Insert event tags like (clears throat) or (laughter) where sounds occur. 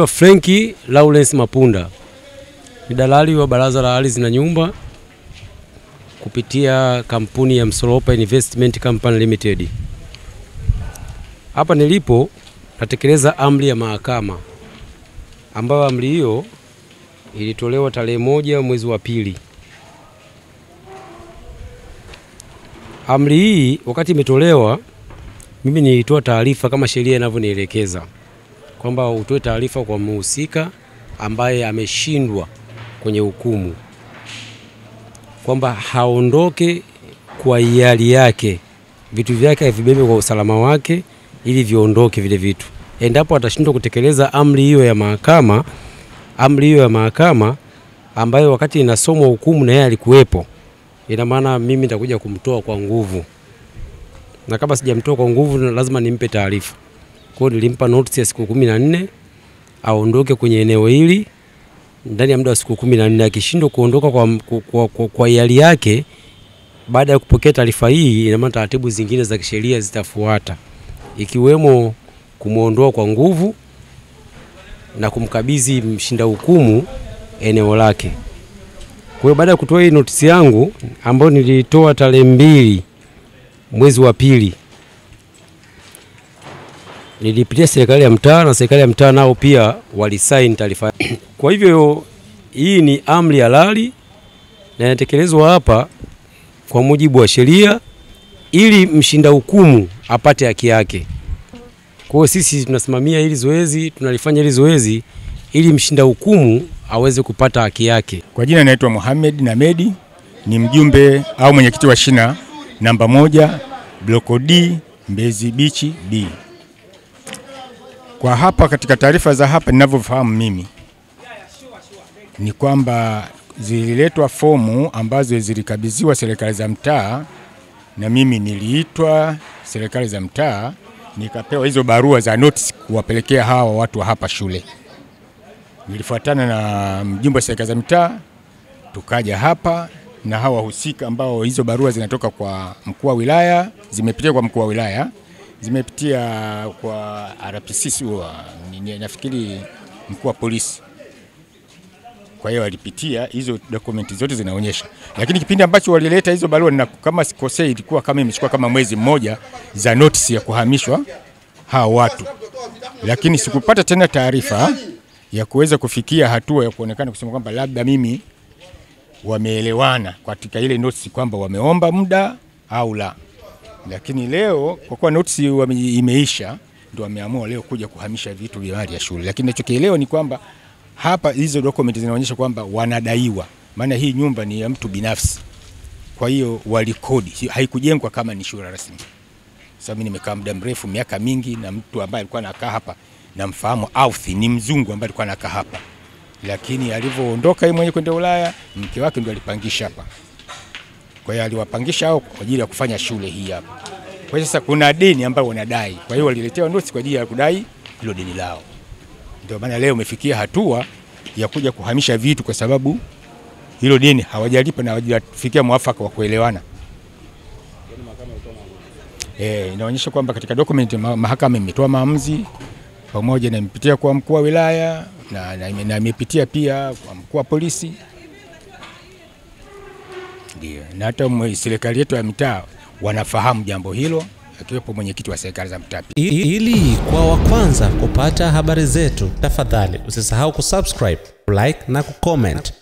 Frenki Lawrence Mapunda ni dalali wa Baraza la Ardhi na Nyumba kupitia kampuni ya Msolopa Investment Company Limited. Hapa nilipo natekeleza amri ya mahakama ambayo amri hiyo ilitolewa tarehe moja mwezi wa pili. Amri hii wakati imetolewa, mimi nilitoa taarifa kama sheria inavyonielekeza kwamba utoe taarifa kwa mhusika ambaye ameshindwa kwenye hukumu kwamba haondoke kwa hiari yake, vitu vyake avibebe kwa usalama wake ili viondoke vile vitu. Endapo atashindwa kutekeleza amri hiyo ya mahakama, amri hiyo ya mahakama ambayo wakati inasomwa hukumu na yeye alikuwepo, ina maana mimi nitakuja kumtoa kwa nguvu, na kama sijamtoa kwa nguvu, lazima nimpe taarifa. Kwa nilimpa notice ya siku kumi na nne aondoke kwenye eneo hili ndani ya muda wa siku kumi na nne. Akishindwa kuondoka kwa, kwa, kwa, kwa hiari yake baada ya kupokea taarifa hii, ina maana taratibu zingine za kisheria zitafuata ikiwemo kumwondoa kwa nguvu na kumkabidhi mshinda hukumu eneo lake. Kwa hiyo baada ya kutoa hii notisi yangu ambayo nilitoa tarehe mbili mwezi wa pili, nilipitia serikali ya mtaa na serikali ya mtaa nao pia walisaini taarifa. (clears throat) Kwa hivyo hii ni amri halali na inatekelezwa hapa kwa mujibu wa sheria ili mshinda hukumu apate haki yake. Kwa hiyo sisi tunasimamia hili zoezi, tunalifanya hili zoezi ili mshinda hukumu aweze kupata haki yake. Kwa jina naitwa Mohamed Namedi, ni mjumbe au mwenyekiti wa shina namba moja bloko D Mbezi Bichi B. Kwa hapa katika taarifa za hapa ninavyofahamu mimi ni kwamba zililetwa fomu ambazo zilikabidhiwa serikali za mtaa, na mimi niliitwa serikali za mtaa nikapewa hizo barua za notice kuwapelekea hawa watu wa hapa shule. Nilifuatana na mjumbe wa serikali za mtaa, tukaja hapa na hawa wahusika ambao hizo barua zinatoka kwa mkuu wa wilaya, zimepitia kwa mkuu wa wilaya, zimepitia kwa RPC, nafikiri mkuu wa polisi. Kwa hiyo walipitia hizo dokumenti zote zinaonyesha, lakini kipindi ambacho walileta hizo barua na kama sikosei, ilikuwa kama imechukua kama mwezi mmoja za notisi ya kuhamishwa hawa watu, lakini sikupata tena taarifa ya kuweza kufikia hatua ya kuonekana kusema kwamba labda mimi wameelewana katika ile notisi kwamba wameomba muda au la. Lakini leo kwa kuwa notisi imeisha, ndio wameamua leo kuja kuhamisha vitu vya mali ya shule, lakini nachokielewa ni kwamba hapa hizo dokumenti zinaonyesha kwamba wanadaiwa, maana hii nyumba ni ya mtu binafsi, kwa hiyo walikodi, haikujengwa kama ni shule rasmi. Sasa mimi nimekaa muda mrefu, miaka mingi, na mtu ambaye alikuwa anakaa hapa namfahamu, Authi ni mzungu ambaye alikuwa anakaa hapa, lakini alivyoondoka yeye mwenyewe kwenda Ulaya, mke wake ndio alipangisha hapa. Kwa hiyo aliwapangisha hao kwa ajili ya kufanya shule hii hapa. Kwa hiyo sasa kuna deni ambayo wanadai, kwa hiyo waliletewa notice kwa ajili ya kudai hilo deni lao. Ndio maana leo umefikia hatua ya kuja kuhamisha vitu kwa sababu hilo deni hawajalipa na hawajafikia mwafaka wa kuelewana. E, inaonyesha kwamba katika document mahakama imetoa maamuzi pamoja na imepitia kwa mkuu wa wilaya na imepitia pia kwa mkuu wa polisi ndio, na hata serikali yetu ya mitaa wanafahamu jambo hilo akiwepo mwenyekiti wa serikali za mtaa. Ili kwa wa kwanza kupata habari zetu, tafadhali usisahau kusubscribe, like na kucomment.